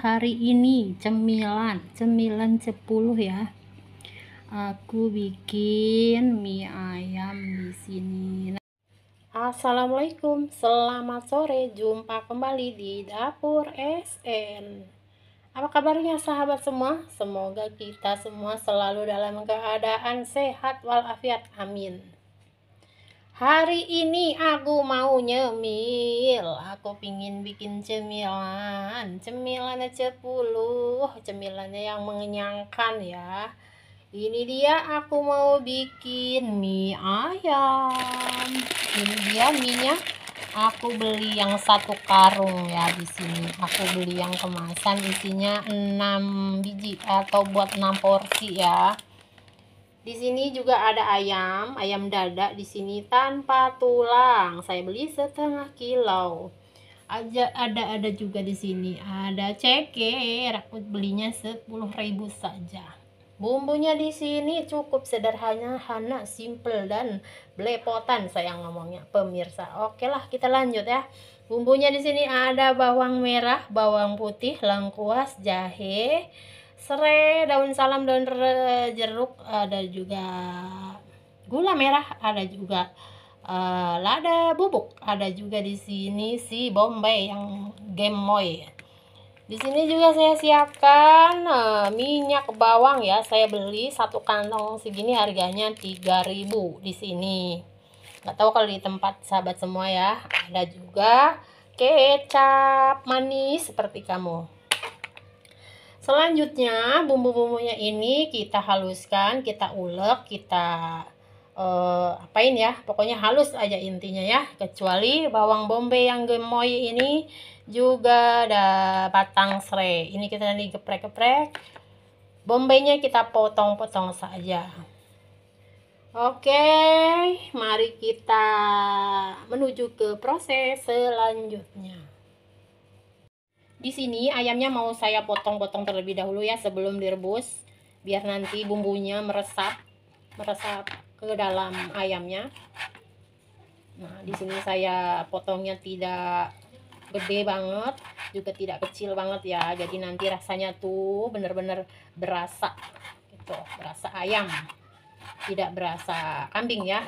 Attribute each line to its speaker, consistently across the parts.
Speaker 1: hari ini cemilan cemilan 10 ya. Aku bikin mie ayam di sini. Assalamualaikum selamat sore jumpa kembali di dapur SN apa kabarnya sahabat semua? Semoga kita semua selalu dalam keadaan sehat walafiat amin Hari ini aku mau nyemil. Aku pingin bikin cemilan. Cemilannya 10 Cemilannya yang mengenyangkan ya. Ini dia aku mau bikin mie ayam. Ini dia mie Aku beli yang satu karung ya di sini. Aku beli yang kemasan isinya 6 biji atau buat 6 porsi ya di sini juga ada ayam, ayam dada di sini tanpa tulang. Saya beli setengah kilo. Aja ada ada juga di sini. Ada ceker, aku belinya 10.000 saja. Bumbunya di sini cukup sederhana, hana, simple dan belepotan saya ngomongnya pemirsa. Oke lah, kita lanjut ya. Bumbunya di sini ada bawang merah, bawang putih, lengkuas, jahe, serai, daun salam, daun jeruk, ada juga gula merah, ada juga uh, lada bubuk, ada juga di sini si Bombay yang gemoy. Di sini juga saya siapkan uh, minyak bawang ya. Saya beli satu kantong segini harganya 3000 di sini. Gak tahu kalau di tempat sahabat semua ya. Ada juga kecap manis seperti kamu. Selanjutnya bumbu-bumbunya ini kita haluskan, kita ulek, kita uh, apain ya. Pokoknya halus aja intinya ya. Kecuali bawang bombay yang gemoy ini juga ada batang serai. Ini kita nanti geprek-geprek. Bombaynya kita potong-potong saja. Oke, mari kita menuju ke proses selanjutnya. Di sini ayamnya mau saya potong-potong terlebih dahulu ya sebelum direbus biar nanti bumbunya meresap meresap ke dalam ayamnya. Nah, di sini saya potongnya tidak gede banget, juga tidak kecil banget ya. Jadi nanti rasanya tuh bener-bener berasa gitu, berasa ayam. Tidak berasa kambing ya.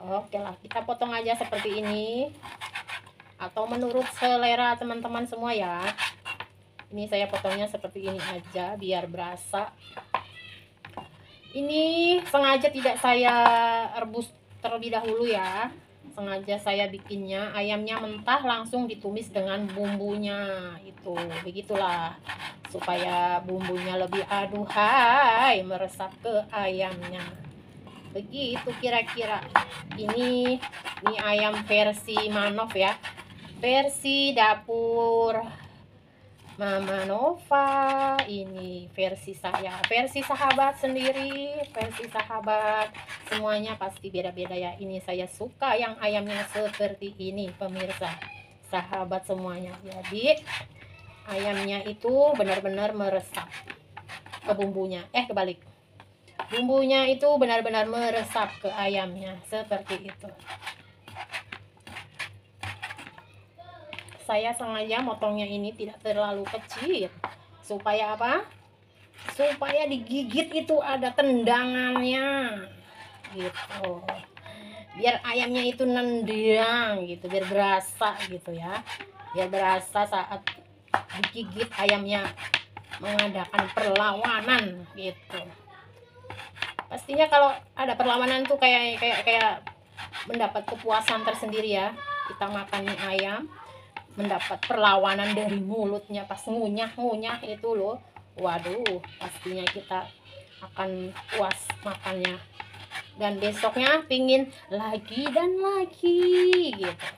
Speaker 1: Oke lah, kita potong aja seperti ini atau menurut selera teman-teman semua ya. Ini saya potongnya seperti ini aja biar berasa. Ini sengaja tidak saya rebus terlebih dahulu ya. Sengaja saya bikinnya. Ayamnya mentah langsung ditumis dengan bumbunya. Itu begitulah. Supaya bumbunya lebih aduhai meresap ke ayamnya. Begitu kira-kira. Ini ini ayam versi manov ya versi dapur Mama Nova ini versi saya versi sahabat sendiri versi sahabat. Semuanya pasti beda-beda ya. Ini saya suka yang ayamnya seperti ini pemirsa. Sahabat semuanya. Jadi ayamnya itu benar-benar meresap ke bumbunya. Eh kebalik. Bumbunya itu benar-benar meresap ke ayamnya. Seperti itu saya sengaja motongnya ini tidak terlalu kecil. Supaya apa? Supaya digigit itu ada tendangannya. Gitu. Biar ayamnya itu nendang gitu biar berasa gitu ya. Biar berasa saat digigit ayamnya mengadakan perlawanan gitu. Pastinya kalau ada perlawanan tuh kayak kayak kayak mendapat kepuasan tersendiri ya. Kita makan ayam mendapat perlawanan dari mulutnya. Pas ngunyah-ngunyah itu loh. Waduh pastinya kita akan puas makannya. Dan besoknya pingin lagi dan lagi gitu.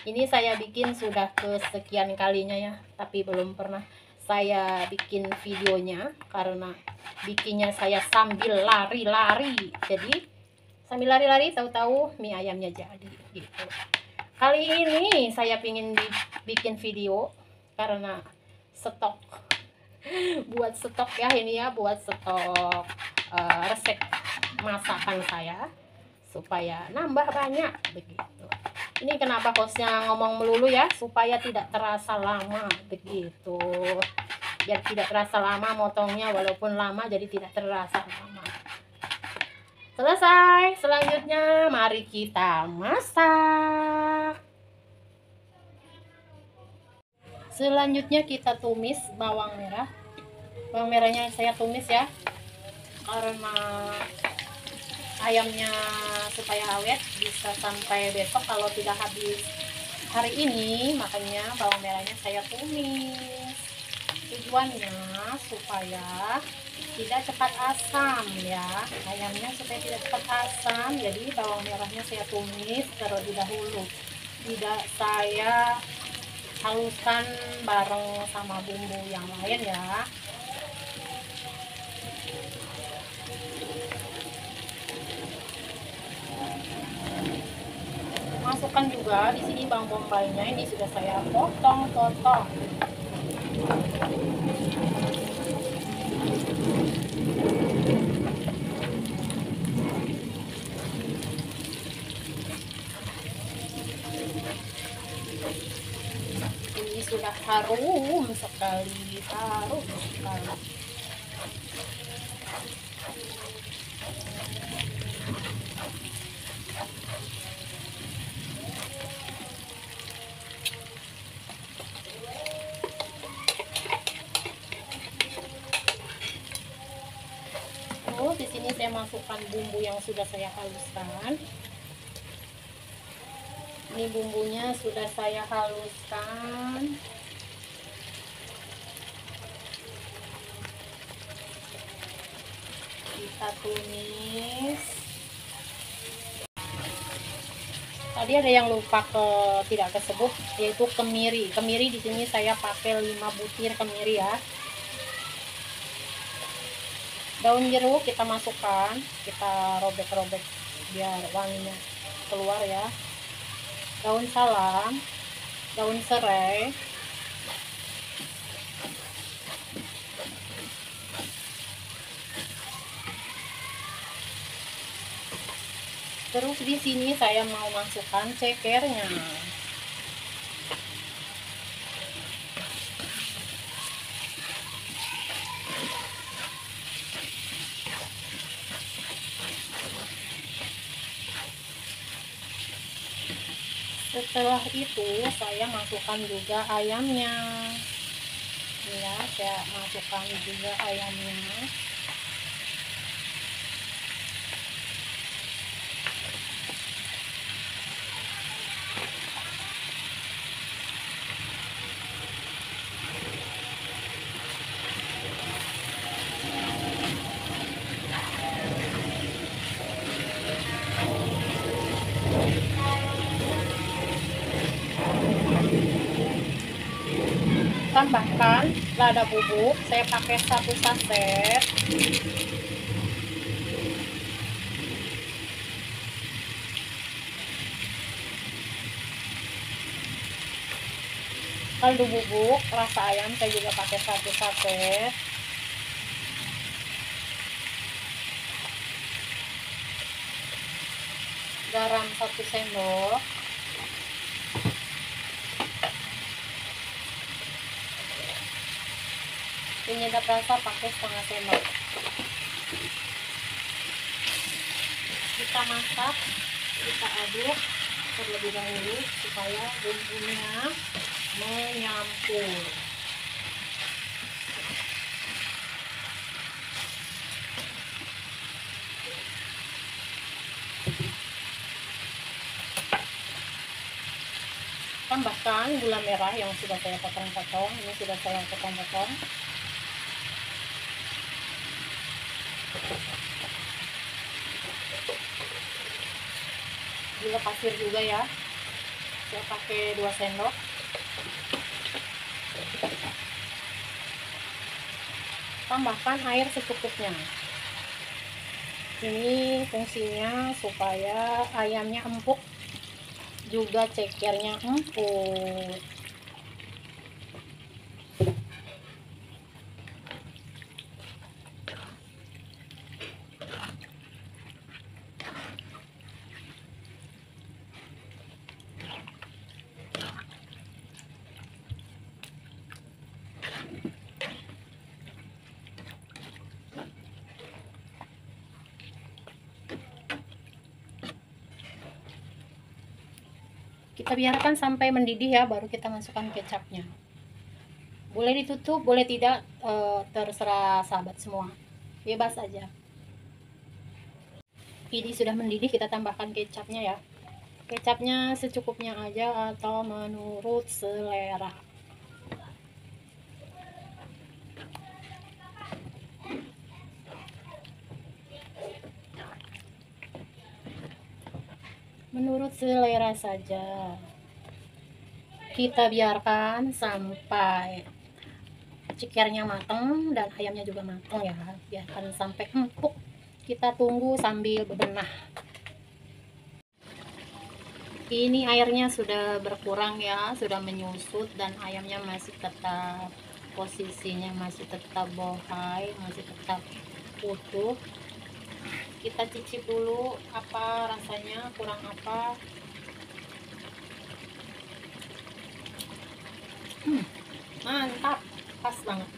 Speaker 1: Ini saya bikin sudah kesekian kalinya ya tapi belum pernah saya bikin videonya karena bikinnya saya sambil lari-lari. Jadi sambil lari-lari tahu-tahu mie ayamnya jadi gitu kali ini saya ingin bikin video karena stok. Buat stok ya ini ya buat stok uh, resep masakan saya supaya nambah banyak begitu. Ini kenapa hostnya ngomong melulu ya? Supaya tidak terasa lama begitu. Biar tidak terasa lama motongnya walaupun lama jadi tidak terasa lama. Selesai. Selanjutnya mari kita masak selanjutnya kita tumis bawang merah. Bawang merahnya saya tumis ya. Karena ayamnya supaya awet bisa sampai besok. Kalau tidak habis hari ini makanya bawang merahnya saya tumis. Tujuannya supaya tidak cepat asam ya. Ayamnya supaya tidak cepat asam. Jadi bawang merahnya saya tumis terlebih dahulu. Tidak saya haluskan bareng sama bumbu yang lain ya. Masukkan juga di sini bawang bombaynya ini sudah saya potong-potong ini sudah harum sekali. Harum sekali. Terus di sini saya masukkan bumbu yang sudah saya haluskan ini bumbunya sudah saya haluskan. Kita tumis. Tadi ada yang lupa ke tidak tersebut yaitu kemiri. Kemiri di sini saya pakai 5 butir kemiri ya. Daun jeruk kita masukkan kita robek-robek biar wanginya keluar ya daun salam daun serai. Terus di sini saya mau masukkan cekernya setelah itu saya masukkan juga ayamnya. Ya saya masukkan juga ayamnya tambahkan lada bubuk saya pakai satu saset. Kaldu bubuk rasa ayam saya juga pakai satu saset. Garam satu sendok penyedap rasa pakai setengah sendok. Kita masak kita aduk terlebih dahulu supaya bumbunya menyampur. Tambahkan gula merah yang sudah saya potong-potong. Ini sudah saya potong-potong gula pasir juga ya. Saya pakai 2 sendok. Tambahkan air secukupnya. Ini fungsinya supaya ayamnya empuk juga cekernya empuk kita biarkan sampai mendidih ya baru kita masukkan kecapnya. Boleh ditutup boleh tidak e, terserah sahabat semua. Bebas aja. Ini sudah mendidih kita tambahkan kecapnya ya. Kecapnya secukupnya aja atau menurut selera menurut selera saja. Kita biarkan sampai cekernya matang dan ayamnya juga matang ya. Biarkan sampai empuk. Kita tunggu sambil bebenah. Ini airnya sudah berkurang ya sudah menyusut dan ayamnya masih tetap posisinya masih tetap bohai masih tetap utuh kita cicip dulu apa rasanya kurang apa. Hmm, mantap pas banget.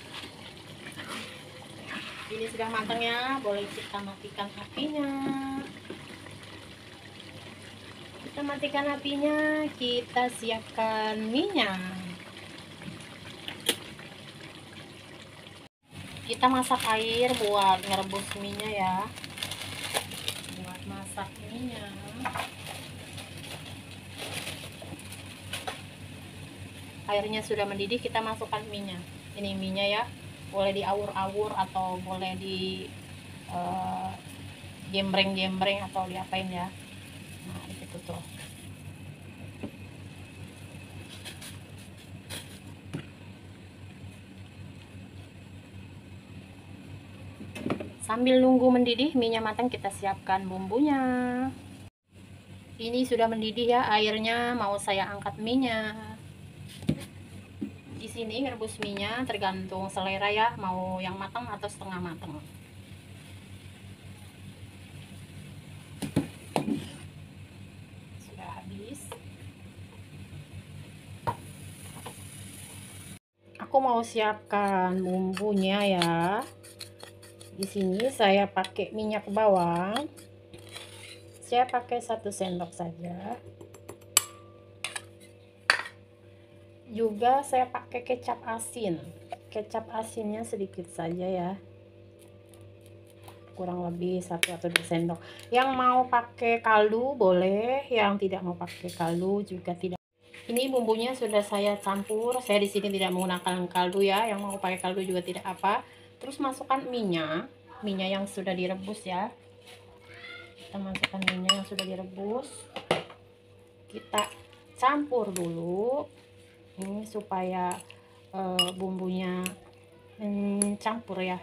Speaker 1: Ini sudah matang ya boleh kita matikan apinya. Kita matikan apinya kita siapkan minyak. Kita masak air buat ngerebus minyak ya masak minyak airnya sudah mendidih kita masukkan minyak. Ini minyak ya. Boleh diawur-awur atau boleh di uh, gembreng-gembreng atau diapain ya nah itu tuh sambil nunggu mendidih minyak matang kita siapkan bumbunya. Ini sudah mendidih ya airnya mau saya angkat minyak. Di sini ngerebus minyak tergantung selera ya mau yang matang atau setengah matang. Aku mau siapkan bumbunya ya di sini saya pakai minyak bawang. Saya pakai satu sendok saja. Juga saya pakai kecap asin. Kecap asinnya sedikit saja ya. Kurang lebih satu atau dua sendok. Yang mau pakai kaldu boleh yang tidak mau pakai kaldu juga tidak. Ini bumbunya sudah saya campur. Saya di sini tidak menggunakan kaldu ya. Yang mau pakai kaldu juga tidak apa terus masukkan minyak minyak yang sudah direbus ya. Kita masukkan minyak yang sudah direbus. Kita campur dulu ini supaya uh, bumbunya mencampur ya.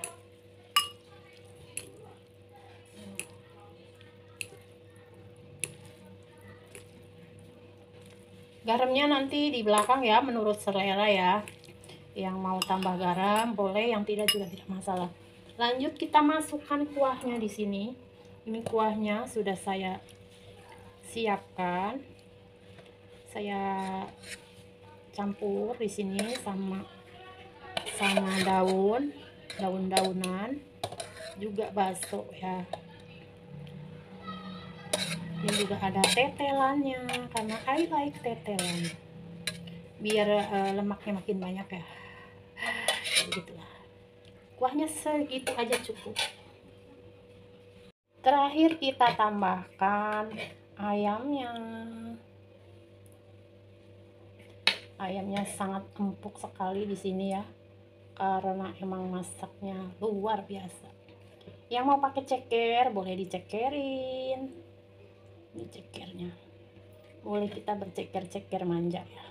Speaker 1: Garamnya nanti di belakang ya menurut selera ya yang mau tambah garam boleh yang tidak juga tidak masalah. Lanjut kita masukkan kuahnya di sini. Ini kuahnya sudah saya siapkan. Saya campur di sini sama sama daun daun-daunan juga bakso ya. Ini juga ada tetelannya karena I like tetelan. Biar uh, lemaknya makin banyak ya begitulah. Kuahnya segitu aja cukup. Terakhir kita tambahkan ayamnya. Ayamnya sangat empuk sekali di sini ya karena emang masaknya luar biasa. Yang mau pakai ceker boleh dicekerin. Ini cekernya. Boleh kita berceker-ceker manja ya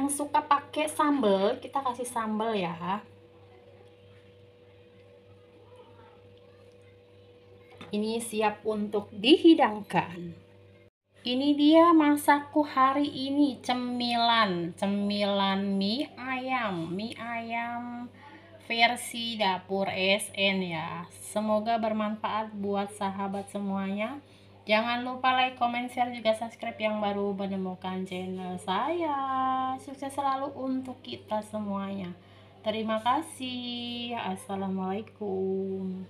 Speaker 1: yang suka pakai sambal kita kasih sambal ya. Ini siap untuk dihidangkan. Ini dia masakku hari ini cemilan. Cemilan mie ayam. Mie ayam versi dapur SN ya. Semoga bermanfaat buat sahabat semuanya jangan lupa like, comment, share juga subscribe yang baru menemukan channel saya. Sukses selalu untuk kita semuanya. Terima kasih. Assalamualaikum